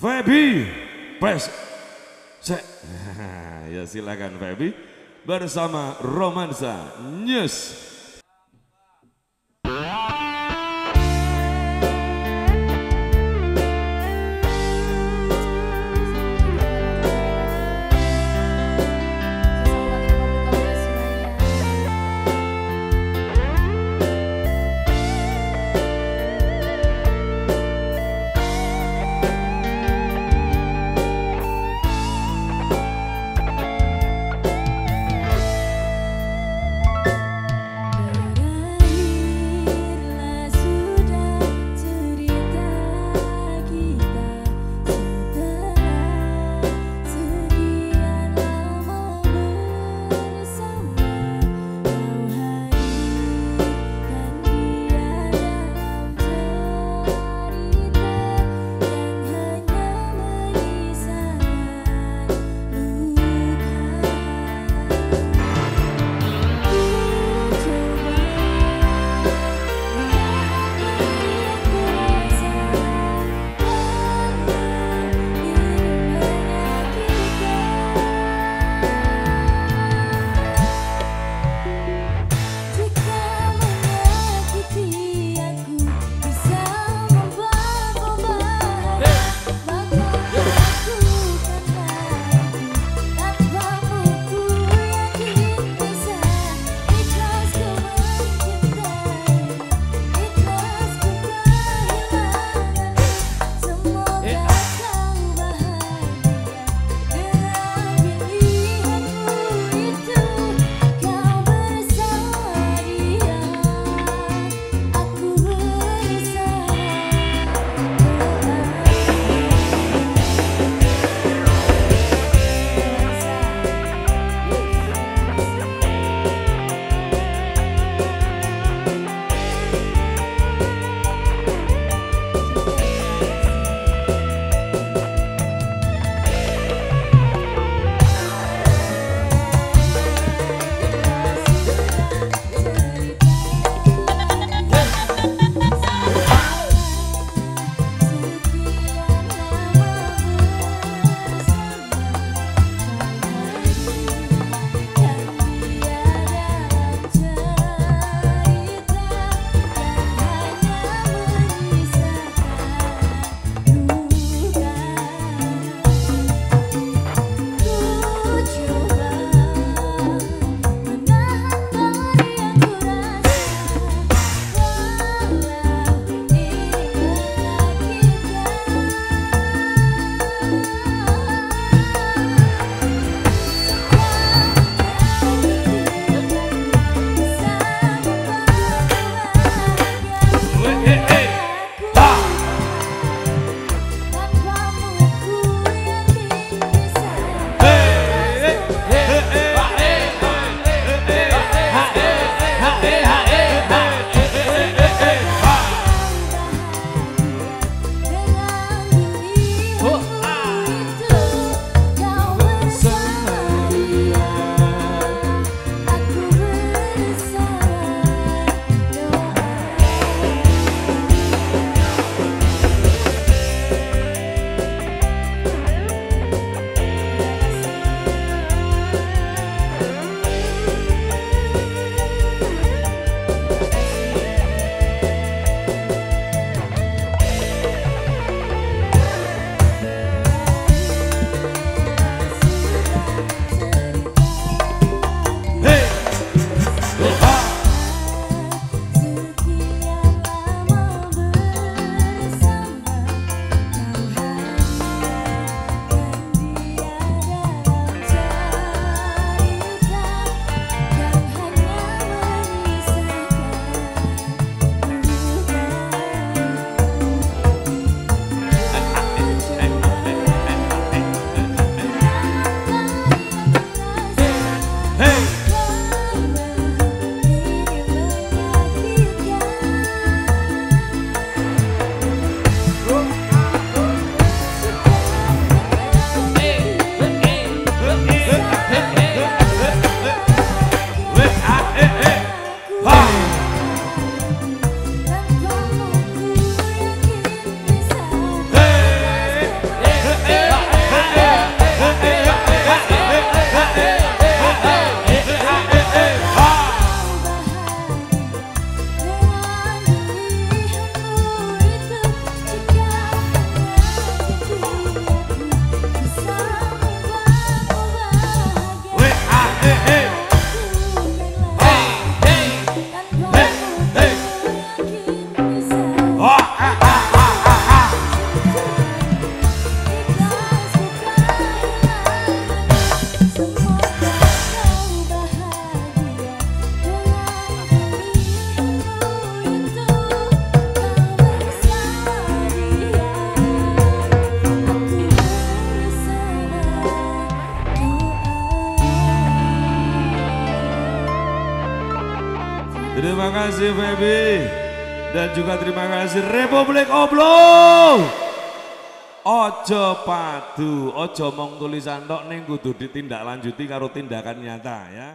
Feby Pes. Se ya silakan Feby bersama Romansa News. Terima kasih Feby dan juga terima kasih Republik Oblo. Ojo padu, ojo mong tulisan tok ning kudu ditindaklanjuti karo tindakan nyata ya.